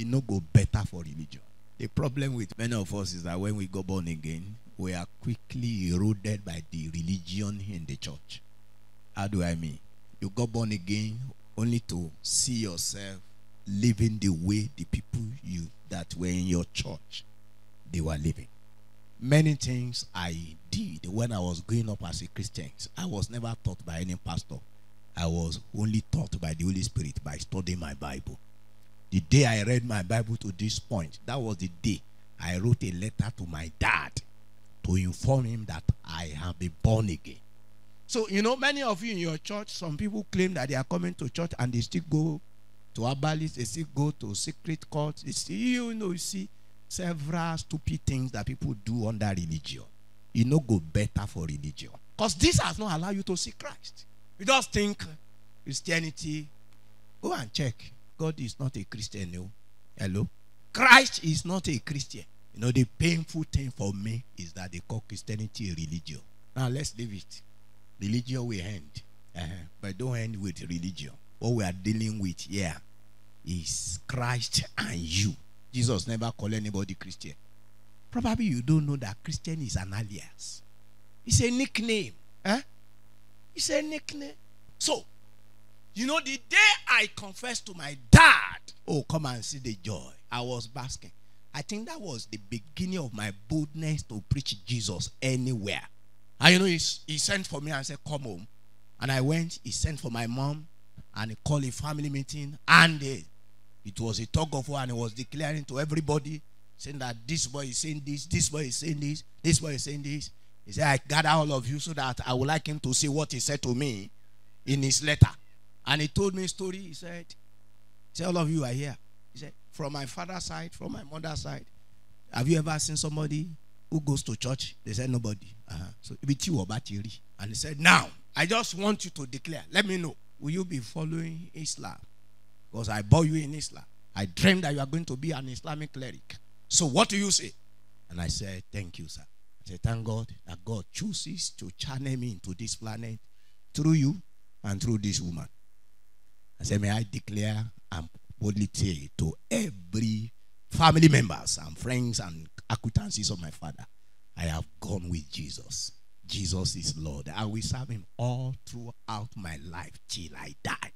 it no go better for religion. The problem with many of us is that when we go born again, we are quickly eroded by the religion in the church. How do I mean? You got born again only to see yourself living the way the people you that were in your church they were living. Many things I did when I was growing up as a Christian, I was never taught by any pastor. I was only taught by the Holy Spirit by studying my Bible. The day I read my Bible to this point, that was the day I wrote a letter to my dad to inform him that I have been born again. So, you know, many of you in your church, some people claim that they are coming to church and they still go to Abalis, they still go to secret courts. They still, you know, you see several stupid things that people do under religion. You know, go better for religion. Because this has not allowed you to see Christ. You just think Christianity, go and check. God is not a Christian, no. Hello? Christ is not a Christian. You know, the painful thing for me is that they call Christianity a religion. Now, let's leave it. Religion will end. Uh-huh. But don't end with religion. What we are dealing with here is Christ and you. Jesus never called anybody Christian. Probably you don't know that Christian is an alias. It's a nickname. Eh? It's a nickname. So, you know, the day I confessed to my dad, oh, come and see the joy. I was basking. I think that was the beginning of my boldness to preach Jesus anywhere. And you know, he, he sent for me and said, Come home. And I went, he sent for my mom and he called a family meeting. And uh, it was a talk of war and he was declaring to everybody, saying that this boy is saying this, this boy is saying this, this boy is saying this. He said, I gather all of you so that I would like him to see what he said to me in his letter. And he told me a story. He said, Say, all of you are here. He said, From my father's side, from my mother's side, have you ever seen somebody who goes to church? They said, Nobody. Uh-huh. So, it you about theory. and he said, Now, I just want you to declare. Let me know. Will you be following Islam? Because I bore you in Islam. I dreamed that you are going to be an Islamic cleric. So, what do you say? And I said, Thank you, sir. I said, Thank God that God chooses to channel me into this planet through you and through this woman. I said, May I declare and boldly say to every family members and friends and acquaintances of my father, I have gone with Jesus. Jesus is Lord. I will serve him all throughout my life till I die.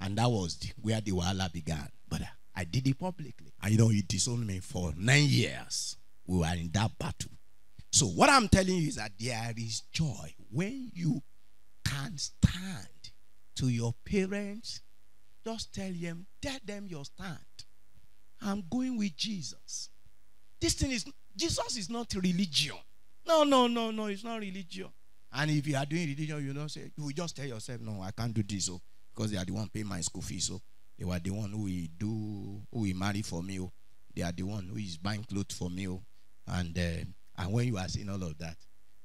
And that was where the wahala began. But I did it publicly. And you know, he disowned me for nine years. We were in that battle. So what I'm telling you is that there is joy when you can stand to your parents. Just tell them, tell them your stand. I'm going with Jesus. This thing is Jesus is not religion. No, no, no, no, it's not religion. And if you are doing religion, you know, say you will just tell yourself, no, I can't do this, oh, because they are the one paying my school fees. So they were the one who will do, who will marry for me. Oh. They are the one who is buying clothes for me. Oh. And uh, and when you are saying all of that,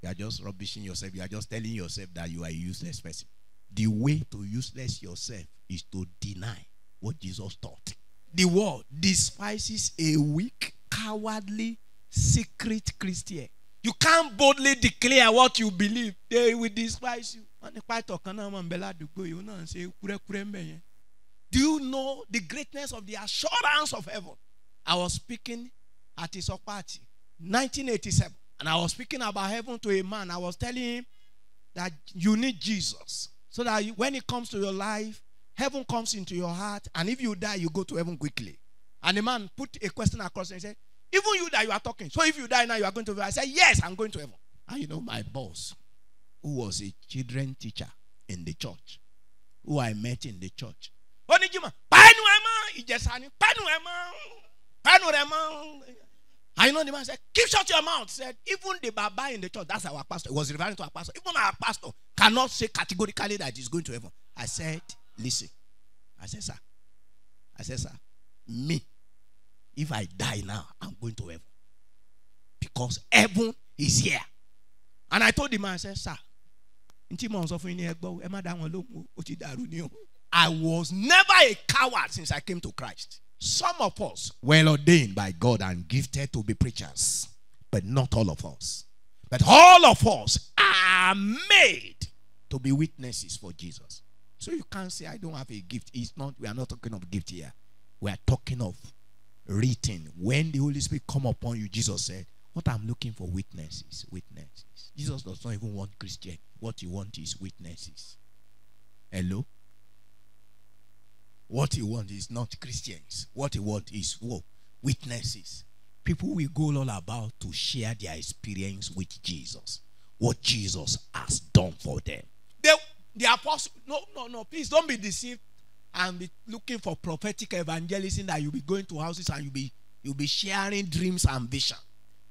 you are just rubbishing yourself. You are just telling yourself that you are a useless person. The way to useless yourself is to deny what Jesus taught. The world despises a weak, cowardly, secret Christian. You can't boldly declare what you believe. They will despise you. Do you know the greatness of the assurance of heaven? I was speaking at his party, 1987, and I was speaking about heaven to a man. I was telling him that you need Jesus so that you, when it comes to your life, heaven comes into your heart, and if you die, you go to heaven quickly. And the man put a question across and said, Even you that you are talking, so if you die now, you are going to heaven. I said, Yes, I'm going to heaven. And you know, my boss, who was a children teacher in the church, who I met in the church. I know the man said, Keep shut your mouth. Said, even the Baba in the church, that's our pastor. It was referring to our pastor. Even our pastor cannot say categorically that he's going to heaven. I said, Listen. I said, Sir. I said, Sir, me, if I die now, I'm going to heaven. Because heaven is here. And I told the man, I said, Sir, I was never a coward since I came to Christ. Some of us were ordained by God and gifted to be preachers, but not all of us. But all of us are made to be witnesses for Jesus. So you can't say I don't have a gift. It's not. We are not talking of gift here. We are talking of written. When the Holy Spirit come upon you, Jesus said, What I'm looking for witnesses. Witnesses. Jesus does not even want Christian. What he wants is witnesses. Hello? What he wants is not Christians. What he wants is what? Witnesses. People will go all about to share their experience with Jesus. What Jesus has done for them. They, the apostle, no, no, no, please don't be deceived and be looking for prophetic evangelism that you'll be going to houses and you'll be you'll be sharing dreams and vision.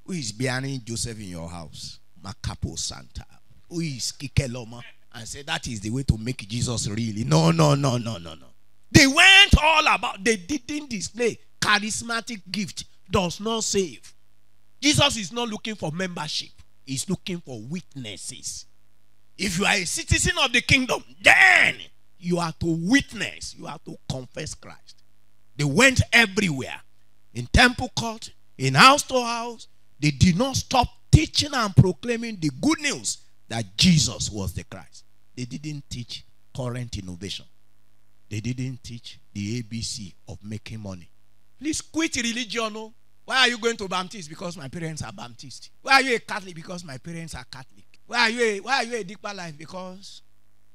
Who is bearing Joseph in your house? Makapo Santa. Who is Kikeloma? And say that is the way to make Jesus really. No, no, no, no, no, no. They went all about, they didn't display charismatic gift, does not save. Jesus is not looking for membership, he's looking for witnesses. If you are a citizen of the kingdom, then you are to witness, you are to confess Christ. They went everywhere in temple court, in house to house. They did not stop teaching and proclaiming the good news that Jesus was the Christ. They didn't teach current innovation. They didn't teach the ABC of making money. Please quit religion. No? Why are you going to Baptist? Because my parents are Baptist. Why are you a Catholic? Because my parents are Catholic. Why are you a, why are you a deeper life? Because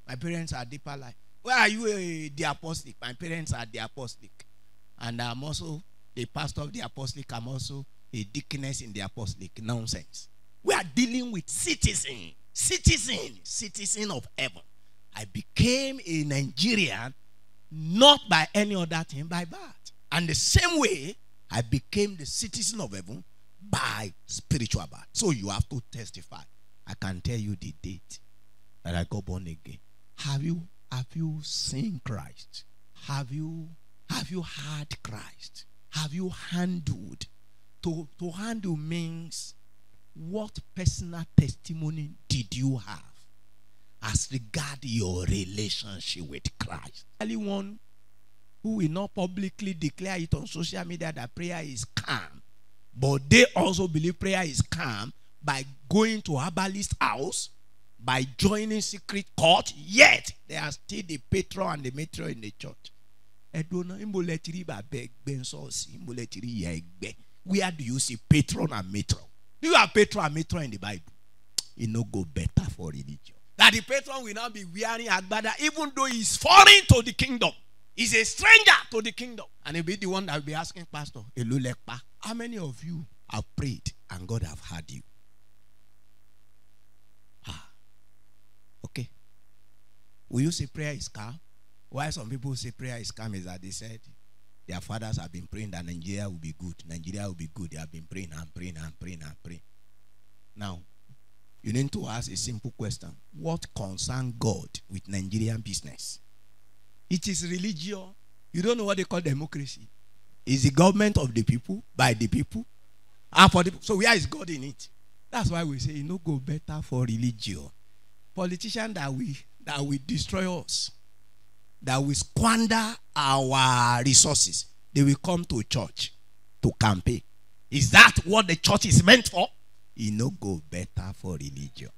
my parents are deeper life. Why are you a, the apostolic? My parents are the apostolic. And I'm also the pastor of the apostolic. I'm also a deaconess in the apostolic. Nonsense. We are dealing with citizen, citizen, citizen of heaven. I became a Nigerian not by any other thing, by birth. And the same way, I became the citizen of heaven by spiritual birth. So you have to testify. I can tell you the date that I got born again. Have you have you seen Christ? Have you have you heard Christ? Have you handled? To, to handle means what personal testimony did you have as regard your relationship with Christ? Anyone who will not publicly declare it on social media that prayer is calm, but they also believe prayer is calm by going to herbalist house, by joining secret court, yet they are still the patron and the matron in the church. Where do you see patron and matron? Do you have patron and matron in the Bible? It no go better for religion. That the patron will not be wearing agbada, even though he's foreign to the kingdom. He's a stranger to the kingdom. And he'll be the one that will be asking, Pastor, how many of you have prayed and God have heard you? Ah. Okay. Will you say prayer is calm? Why some people say prayer is calm is that they said their fathers have been praying that Nigeria will be good. Nigeria will be good. They have been praying and praying and praying and praying. You need to ask a simple question. What concern God with Nigerian business? It is religion. You don't know what they call democracy. Is the government of the people, by the people, and for the So where is God in it? That's why we say you know go better for religion. Politicians that we that will destroy us, that will squander our resources, they will come to church to campaign. Is that what the church is meant for? You know go better for religion.